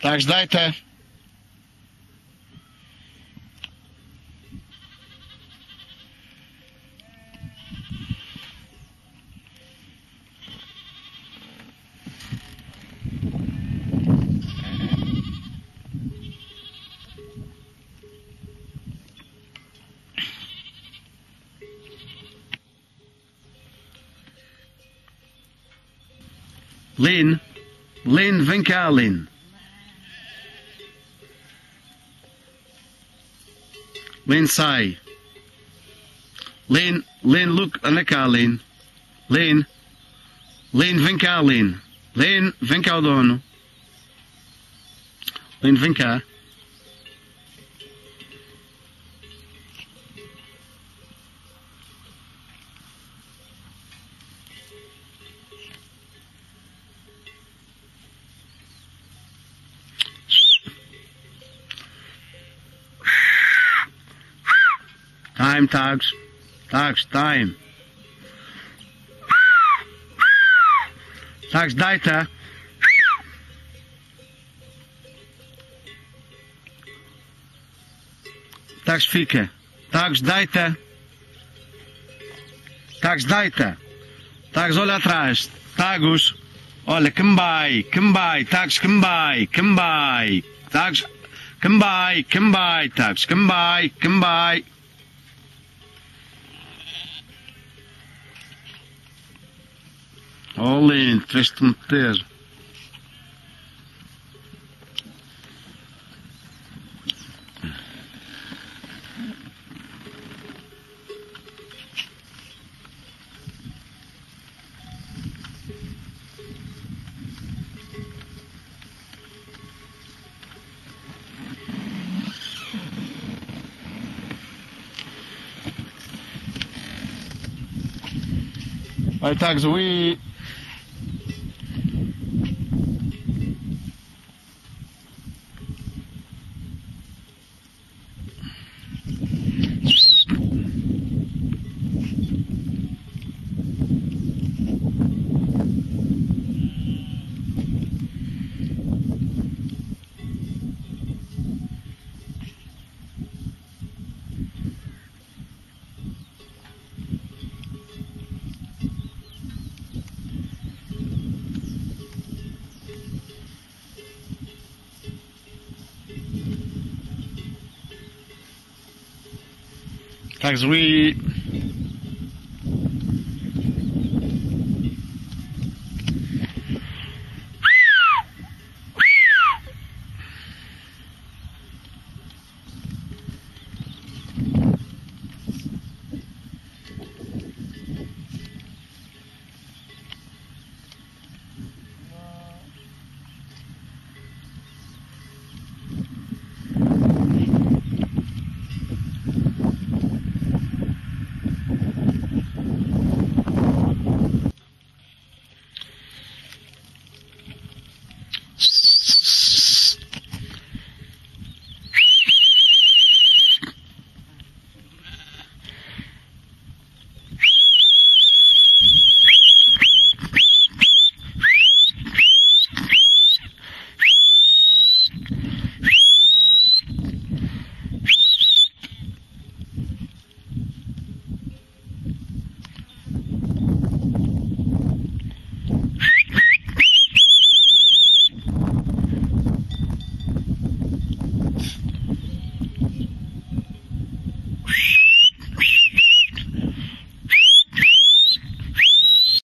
Так, ждайте. Lyn, Lyn, cá, Lyn. Sai. Lyn, Lyn, anda cá, Lyn. Lyn, Lyn, vem cá, Lyn. Dono. Lyn, vem Time, Tags. Tags, time. Tags, dajte. Tags, fica. Tags, dajte. Tags, dajte. Tags, olha atrás. Tagus. Olha, Kambai, Kambai, Tags, Kambai, Kambai. Tags, Kambai, Kambai, Tags, Kambai, Kambai. Tiveste de meter. Vai, Tagus, we Tagus, we